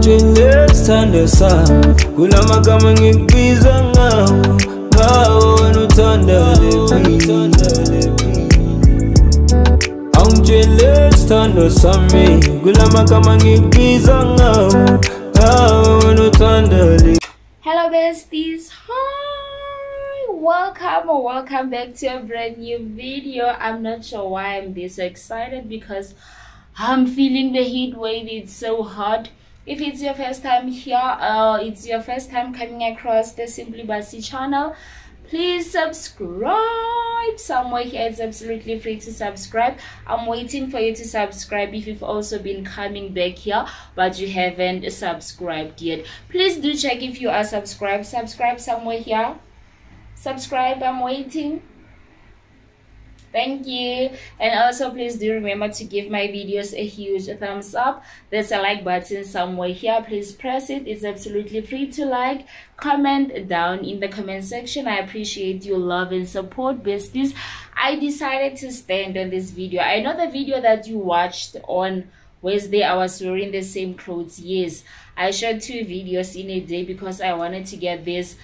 Ngawo Ngawo sami ngawo Ngawo Hello besties, hi! Welcome or welcome back to a brand new video. I'm not sure why I'm this excited because I'm feeling the heat wave. It's so hot. If it's your first time here, uh, it's your first time coming across the Simply Bassie channel, please subscribe. Somewhere here it's absolutely free to subscribe. I'm waiting for you to subscribe if you've also been coming back here but you haven't subscribed yet. Please do check if you are subscribed. Subscribe somewhere here. Subscribe i'm waiting thank you. And also please do remember to give my videos a huge thumbs up. There's a like button somewhere here. Please press it. It's absolutely free to like. Comment down in the comment section. I appreciate your love and support. Besties i decided to stand on this video. I know the video that you watched on wednesday i was wearing the same clothes. Yes i shot two videos in a day because i wanted to get this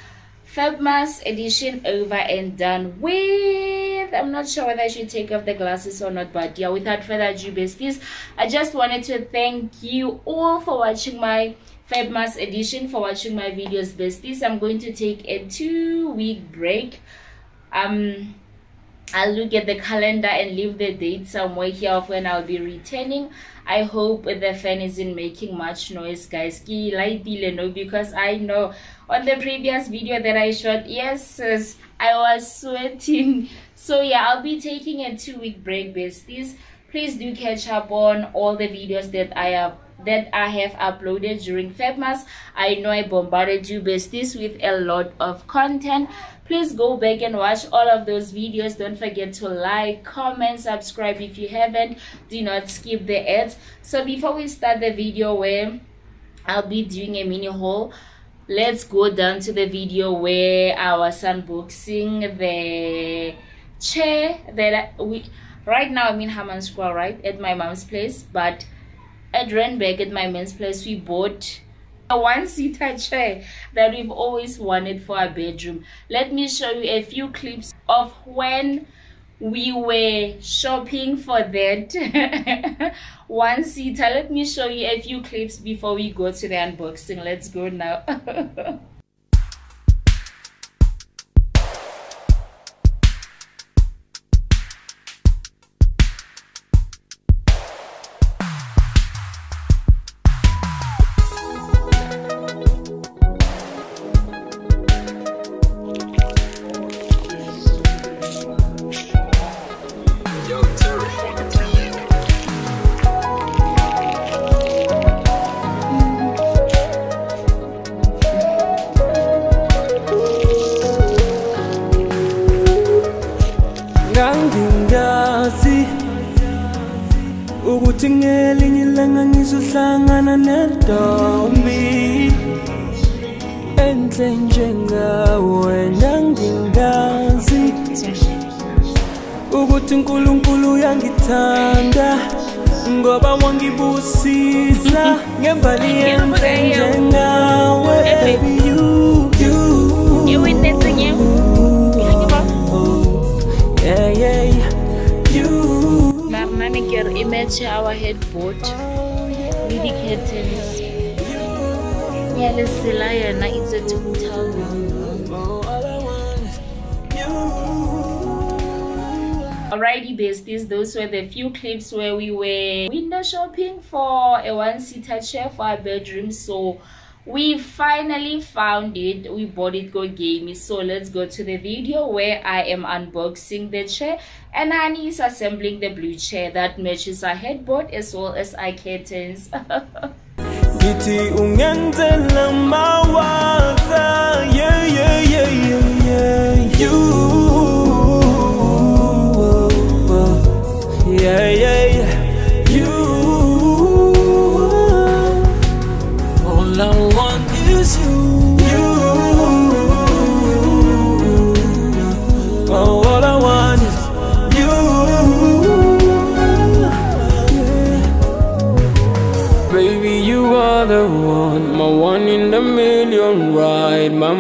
Febmas edition over and done with. I'm not sure whether I should take off the glasses or not, but yeah, without further ado, besties, I just wanted to thank you all for watching my Febmas edition, for watching my videos, besties. I'm going to take a two week break. Um, I'll look at the calendar and leave the date somewhere here of when I'll be returning. I hope the fan isn't making much noise, guys. No, because I know on the previous video that I shot, yes, I was sweating. So yeah, I'll be taking a two week break, besties. Please do catch up on all the videos that I have that I have uploaded during Febmas. I know I bombarded you besties with a lot of content. Please go back and watch all of those videos. Don't forget to like, comment, subscribe if you haven't. Do not skip the ads. So before we start the video where I'll be doing a mini haul, let's go down to the video where I was unboxing the chair that we right now I'm in Hammanskraal, right? At my mom's place, but at Randburg at my men's place, we bought a one-seater chair that we've always wanted for our bedroom. Let me show you a few clips of when we were shopping for that one-seater. Let me show you a few clips before we go to the unboxing. Let's go now. ngangingazi ukuthi ngelinye ilanga ngizohlangana nentombi enhle njengawe ngangingazi ukuthi uNkulunkulu uyangithanda ngoba wangibusiza ngembali enhle njengawe baby you you. You Marnani care image our headboard. Lady curtains. Yeah, let's see yona it's a total Alrighty besties, those were the few clips where we were window shopping for a one-seater chair for our bedroom. So we finally found it. We bought it go gamey. So let's go to the video where I am unboxing the chair and Annie is assembling the blue chair that matches our headboard as well as our curtains.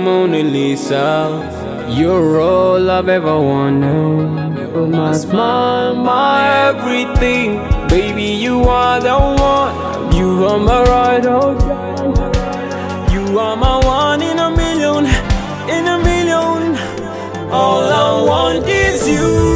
Mona Lisa. You're all I've ever wanted. You're my smile, my everything. Baby, you are the one. You are my ride or die. You are my one in a million, in a million. All I want is you.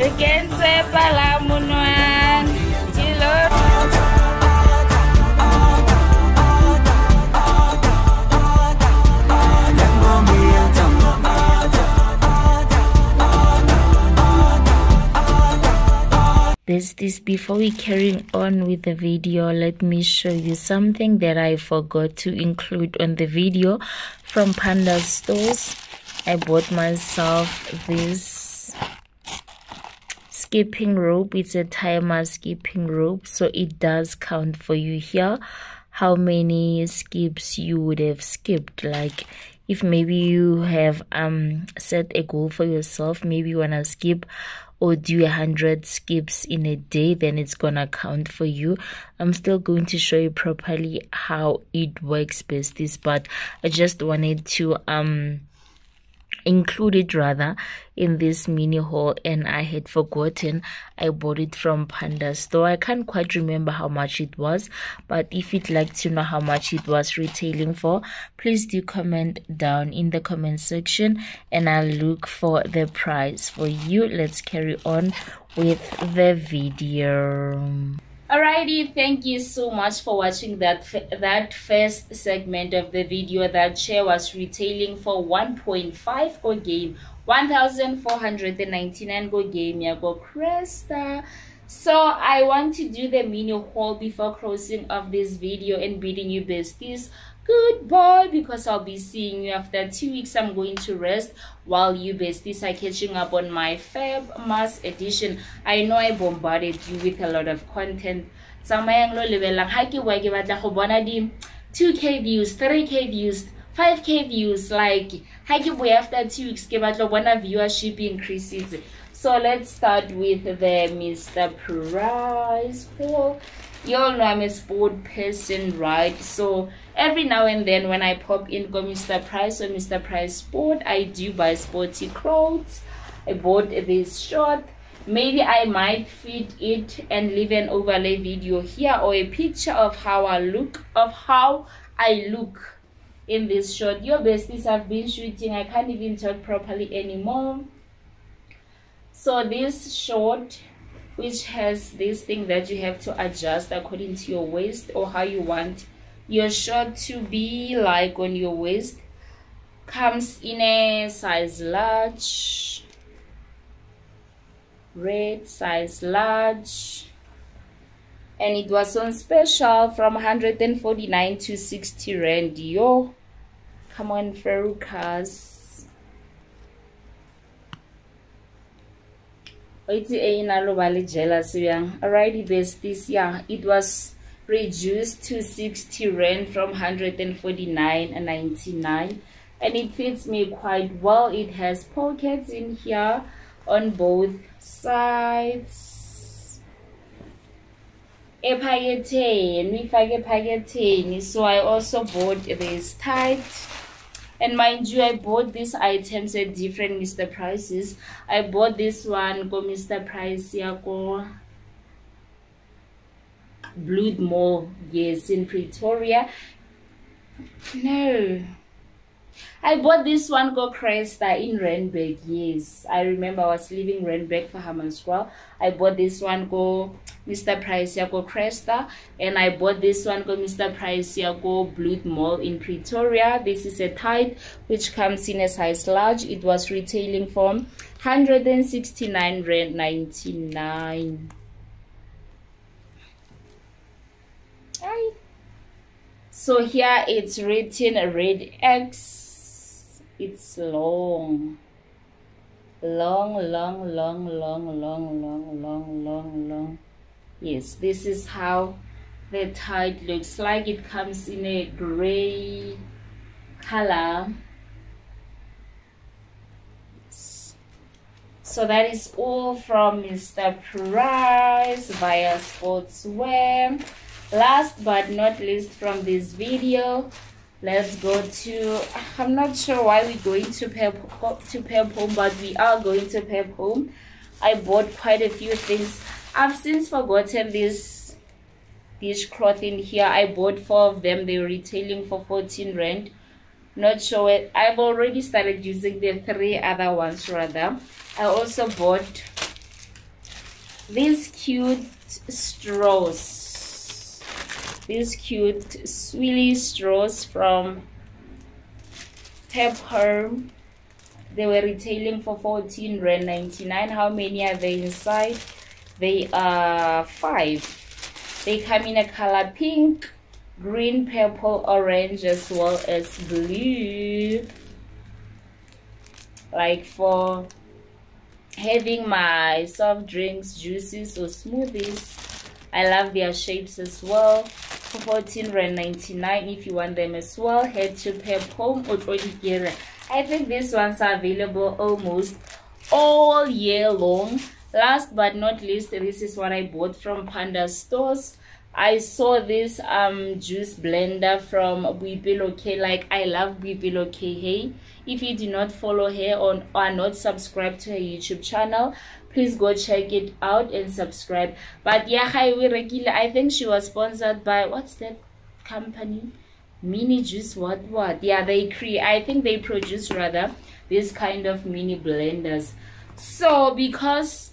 Maada This this before we carrying on with the video, let me show you something that I forgot to include on the video from Panda Stores. I bought myself this skipping rope. It's a timer skipping rope, so it does count for you here how many skips you would have skipped. Like if maybe you have um set a goal for yourself, maybe you wanna skip or do a hundred skips in a day, then it's gonna count for you. I'm still going to show you properly how it works, besties, but I just wanted to um included rather in this mini haul and I had forgotten I bought it from pandas though I can't quite remember how much it was, but if you'd like to know how much it was retailing for, please do comment down in the comment section and I'll look for the price for you. Let's carry on with the video. Alrighty, thank you so much for watching that that first segment of the video. That chair was retailing for 1.5 go game, 1,499 go game. Yeah, go Cresta. so i want to do the mini haul before closing of this video and bidding you besties goodbye because i'll be seeing you after two weeks i'm going to rest while you besties are catching up on my fab mass edition i know i bombarded you with a lot of content tsamayang di 2k views 3k views 5k views like ha ke boya after two weeks ke batla bona viewership increases so let's start with the Mr. Price haul. You all know I'm a sport person, right? So every now and then when I pop in go Mr. Price or Mr. Price Sport, I do buy sporty clothes. I bought this short. Maybe I might fit it and leave an overlay video here or a picture of how I look, of how I look in this short. Your besties have been shooting. I can't even talk properly anymore so this short which has this thing that you have to adjust according to your waist or how you want your shirt to be like on your waist. Comes in a size large red size large. And it was on special from 149 to 60 rand yo. Come on Farukas itse e na lo ba le jealous bjang alrighty besties yeah it was reduced to 60 rand from 149.99 and it fits me quite well. It has pockets in here on both sides. Ephaketheni ifake ephaketheni. So i also bought this tight and mind you i bought these items at different mr prices i bought this one go mr price yako Bloed Mall yes in pretoria no I bought this one go Cresta in Randburg. Yes, I remember I was leaving Randburg for Hammanskraal. I bought this one go Mr. Price Yako Cresta and I bought this one called Mr. Price Yako Bloed Mall in Pretoria. This is a tight which comes in a size large. It was retailing from 169 rand 99. Aye. So here it's written red X. It's long, long long, long, long, long, long, long, long, long yes this is how the tight looks like. It comes in a gray color. So that is all from mr price via sportswear. Last but not least from this video let's go to i'm not sure why we're going to pep to pep home but we are going to pep home. I bought quite a few things i've since forgotten this dishcloth in here i bought four of them they were retailing for 14 rand not sure i've already started using the three other ones rather i also bought these cute straws these cute swilly straws from Pepper. They were retailing for 14 rand 99. How many are they inside? They are five. They come in a color pink, green, purple, orange, as well as blue. Like for having my soft drinks, juices, or smoothies. I love their shapes as well for 14 rand 99 if you want them as well head to pep home or i think these ones are available almost all year long last but not least this is what i bought from panda stores I saw this um juice blender from Buipilo K. Like I love Buipilo K. Hey, if you do not follow her on or are not subscribed to her YouTube channel, please go check it out and subscribe. But yeah, hi. I think she was sponsored by what's that company? Mini Juice. What what? Yeah, they create. I think they produce rather this kind of mini blenders. So because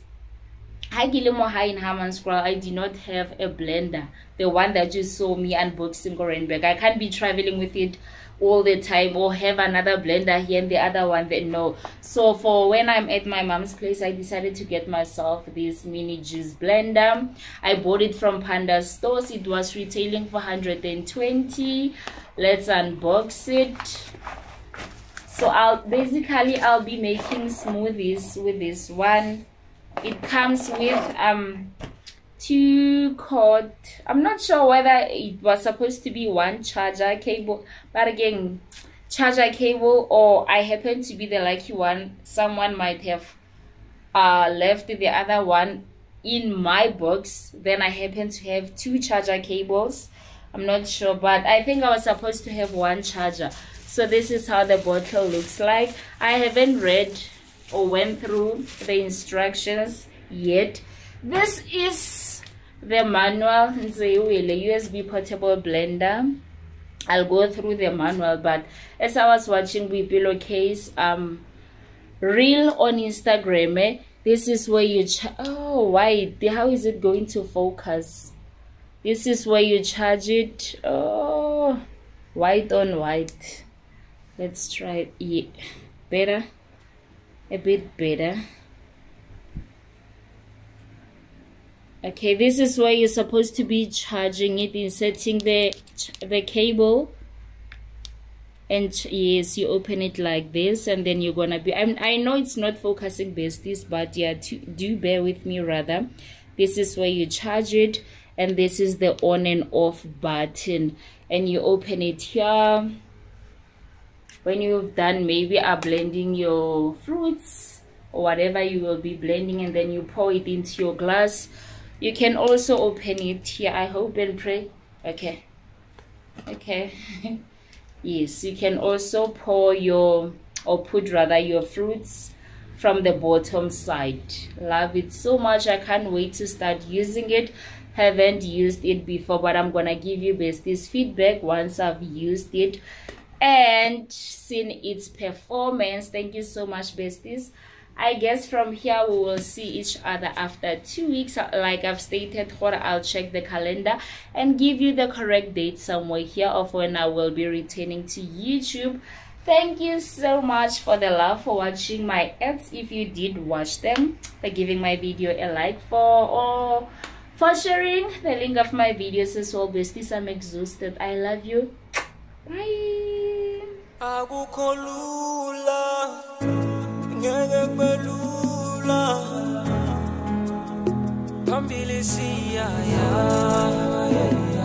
high in Hammanskraal I did not have a blender. The one that you saw me unboxing Randburg. I can't be traveling with it all the time or have another blender here and the other one then no. So for when i'm at my mom's place i decided to get myself this mini juice blender. I bought it from panda stores. It was retailing for 120 let's unbox it. So i'll basically i'll be making smoothies with this one it comes with um two cord i'm not sure whether it was supposed to be one charger cable but again charger cable or i happen to be the lucky one someone might have uh left the other one in my box then i happen to have two charger cables. I'm not sure but i think i was supposed to have one charger. So this is how the bottle looks like. I haven't read or went through the instructions yet. This is the manual the usb portable blender. I'll go through the manual but as i was watching we pillowcase um reel on instagram eh, this is where you oh why how is it going to focus? This is where you charge it oh white on white. Let's try yeah better a bit better okay this is where you're supposed to be charging it inserting the the cable. And yes you open it like this and then you're gonna be I'm, i know it's not focusing besties but yeah to, do bear with me rather. This is where you charge it and this is the on and off button. And you open it here when you've done maybe are blending your fruits or whatever you will be blending and then you pour it into your glass you can also open it here. I hope and pray. Okay. Okay. Yes you can also pour your or put rather your fruits from the bottom side. Love it so much. I can't wait to start using it. Haven't used it before but i'm gonna give you besties feedback once i've used it and seen its performance. Thank you so much besties. I guess from here we will see each other after two weeks. Like i've stated what i'll check the calendar and give you the correct date somewhere here of when i will be returning to youtube. Thank you so much for the love for watching my ads. If you did watch them for giving my video a like for or for sharing the link of my videos as well besties. I'm exhausted. I love you. Bye akukho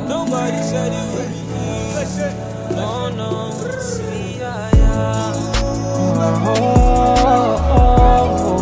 nobody said it would be oh, oh, oh. oh, oh.